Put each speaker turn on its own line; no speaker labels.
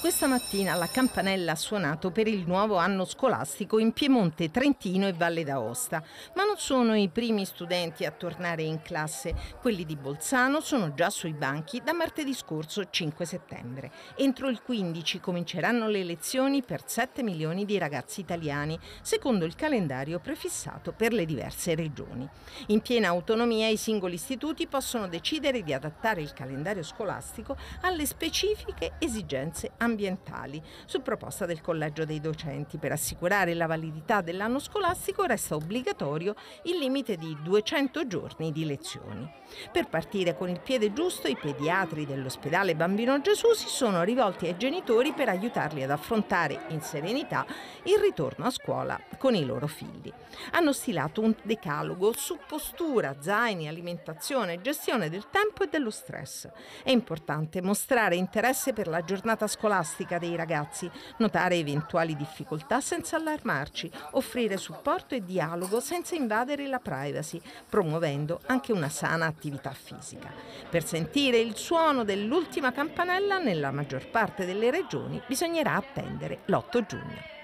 Questa mattina la campanella ha suonato per il nuovo anno scolastico in Piemonte, Trentino e Valle d'Aosta, ma non sono i primi studenti a tornare in classe. Quelli di Bolzano sono già sui banchi da martedì scorso 5 settembre. Entro il 15 cominceranno le lezioni per 7 milioni di ragazzi italiani, secondo il calendario prefissato per le diverse regioni. In piena autonomia i singoli istituti possono decidere di adattare il calendario scolastico alle specifiche esigenze ambientali ambientali, su proposta del Collegio dei Docenti. Per assicurare la validità dell'anno scolastico resta obbligatorio il limite di 200 giorni di lezioni. Per partire con il piede giusto, i pediatri dell'ospedale Bambino Gesù si sono rivolti ai genitori per aiutarli ad affrontare in serenità il ritorno a scuola con i loro figli. Hanno stilato un decalogo su postura, zaini, alimentazione, gestione del tempo e dello stress. È importante mostrare interesse per la giornata scolastica scolastica dei ragazzi, notare eventuali difficoltà senza allarmarci, offrire supporto e dialogo senza invadere la privacy, promuovendo anche una sana attività fisica. Per sentire il suono dell'ultima campanella nella maggior parte delle regioni bisognerà attendere l'8 giugno.